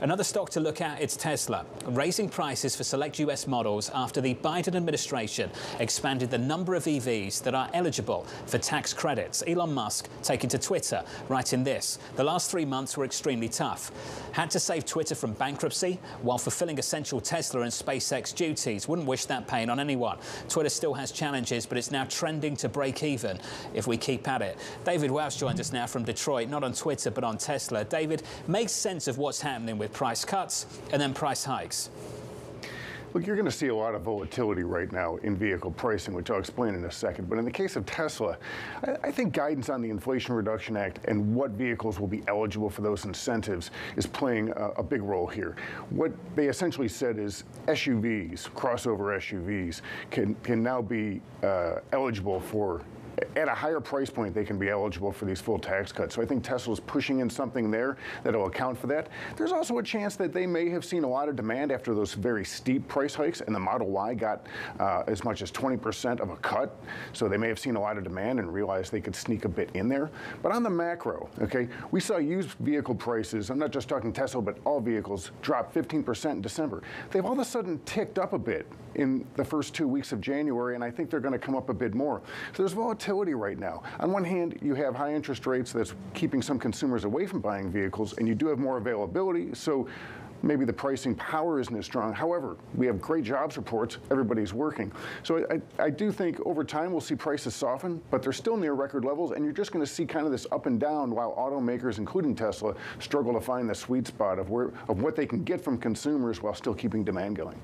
Another stock to look at is Tesla, raising prices for select US models after the Biden administration expanded the number of EVs that are eligible for tax credits. Elon Musk taking to Twitter, writing this The last three months were extremely tough. Had to save Twitter from bankruptcy while fulfilling essential Tesla and SpaceX duties. Wouldn't wish that pain on anyone. Twitter still has challenges, but it's now trending to break even if we keep at it. David Welch joins us now from Detroit, not on Twitter, but on Tesla. David, make sense of what's happening with price cuts and then price hikes. Look, you're going to see a lot of volatility right now in vehicle pricing, which I'll explain in a second. But in the case of Tesla, I, think guidance on the Inflation Reduction Act and what vehicles will be eligible for those incentives is playing a, a big role here. What they essentially said is SUVs, crossover SUVs, can, can now be uh, eligible for at a higher price point, they can be eligible for these full tax cuts. So I think Tesla's pushing in something there that'll account for that. There's also a chance that they may have seen a lot of demand after those very steep price hikes, and the Model Y got uh, as much as 20% of a cut. So they may have seen a lot of demand and realized they could sneak a bit in there. But on the macro, okay, we saw used vehicle prices, I'm not just talking Tesla, but all vehicles, drop 15% in December. They've all of a sudden ticked up a bit in the first two weeks of January, and I think they're going to come up a bit more. So there's volatility right now. On one hand, you have high interest rates that's keeping some consumers away from buying vehicles, and you do have more availability. So maybe the pricing power isn't as strong. However, we have great jobs reports. Everybody's working. So I, I, do think over time we'll see prices soften, but they're still near record levels, and you're just going to see kind of this up and down while automakers, including Tesla, struggle to find the sweet spot of where of what they can get from consumers while still keeping demand going.